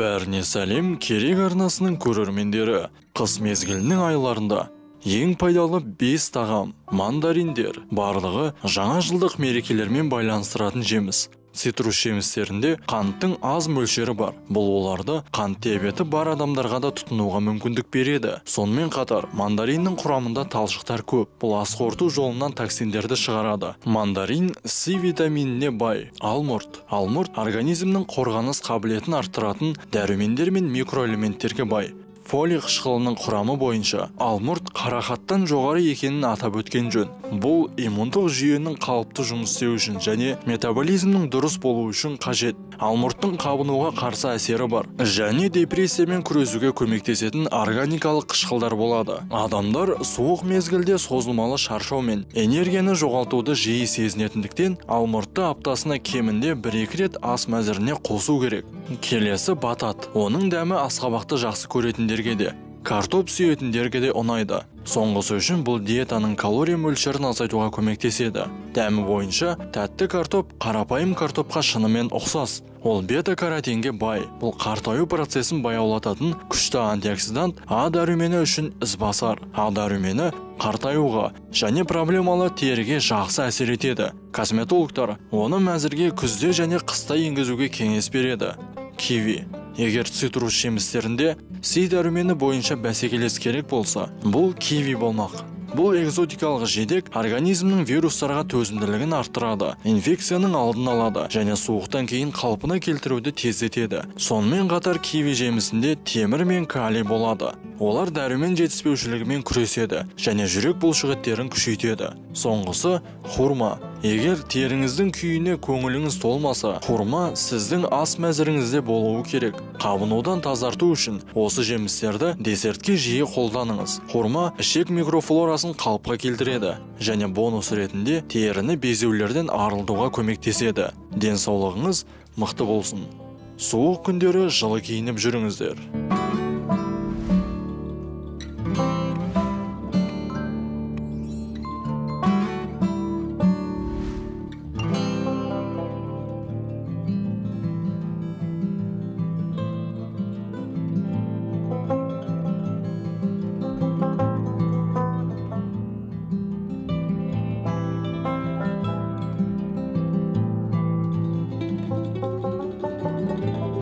бәріне сәлем керек арнасының көрермендері. Қыс мезгілінің айларында ең пайдалы бес тағам мандариндер. Барлығы жаңа жылдық мерекелермен байланыстыратын жеміс. Цитрус жемістерінде қанттың аз мөлшері бар. Бұл оларды қант диабеті бар адамдарға да тұтынуға мүмкіндік береді. Сонымен қатар мандариннің құрамында талшықтар көп. Бұл ас қорыту жолынан токсиндерді шығарады. Мандарин с витаминіне бай. Алмұрт. Алмұрт организмнің қорғаныс қабілетін арттыратын дәрумендер мен микроэлементтерге бай. Фолий қышқылының құрамы бойынша алмұрт қарақаттан жоғары екенін атап өткен жөн. Бұл иммундық жүйенің қалыпты жұмыс істеуі үшін және метаболизмнің дұрыс болуы үшін қажет. Алмұрттың қабынуға қарсы әсері бар. Және депрессиямен күресуге көмектесетін органикалық қышқылдар болады. Адамдар суық мезгілде созылмалы шаршау мен энергияны жоғалтуды жиі сезінетіндіктен алмұртты аптасына кемінде бір екі рет ас мәзіріне қосу керек. Келесі батат. Оның дәмі асқабақты жақсы көретіндерге де. Картоп сүйетіндерге де ұнайды. Соңғысы үшін бұл диетаның калория мөлшерін азайтуға көмектеседі. Дәмі бойынша тәтті картоп қарапайым картопқа шынымен ұқсас. Ол бета каротинге бай. Бұл қартаю процесін баяулататын күшті антиоксидант а дәрумені үшін ізбасар. А дәрумені қартаюға және проблемалы теріге жақсы әсер етеді. Косметологтар оны мәзірге күзде және қыста енгізуге кеңес береді. Киви егер цитрус жемістерінде си дәрумені бойынша бәсекелес керек болса бұл киви болмақ. Бұл экзотикалық жидек организмнің вирустарға төзімділігін арттырады инфекцияның алдын алады және суықтан кейін қалпына келтіруді тездетеді. Сонымен қатар киви жемісінде темір мен калий болады. Олар дәрумен жетіспеушілігімен күреседі және жүрек бұлшықеттерін күшейтеді. Соңғысы хурма. Егер теріңіздің күйіне көңіліңіз толмаса хурма сіздің ас мәзіріңізде болуы керек. Қабынудан тазарту үшін осы жемістерді десертке жиі қолданыңыз. Хурма ішек микрофлорасын қалыпқа келтіреді және бонус ретінде теріні безеулерден арылтуға көмектеседі. Денсаулығыңыз мықты болсын. Суық күндері жылы киініп жүріңіздер.